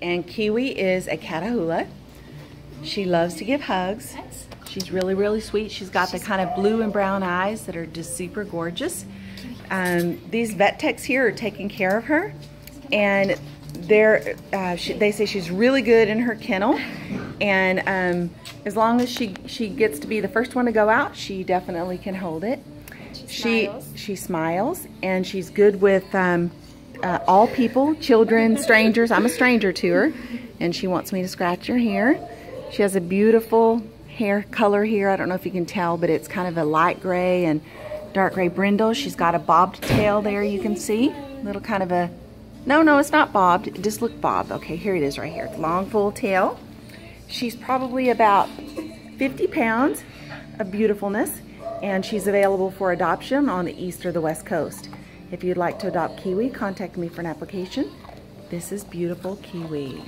And Kiwi is a Catahoula. She loves to give hugs. She's really, really sweet. She's got the kind of blue and brown eyes that are just super gorgeous. Um, these vet techs here are taking care of her. And they're, uh, she, they say she's really good in her kennel. And um, as long as she, she gets to be the first one to go out, she definitely can hold it. She, smiles. she smiles and she's good with um, uh, all people, children, strangers. I'm a stranger to her, and she wants me to scratch her hair. She has a beautiful hair color here. I don't know if you can tell, but it's kind of a light gray and dark gray brindle. She's got a bobbed tail there you can see. Little kind of a, no, no, it's not bobbed. It just looked bobbed. Okay, here it is right here. Long, full tail. She's probably about 50 pounds of beautifulness, and she's available for adoption on the east or the west coast. If you'd like to adopt Kiwi, contact me for an application. This is beautiful Kiwi.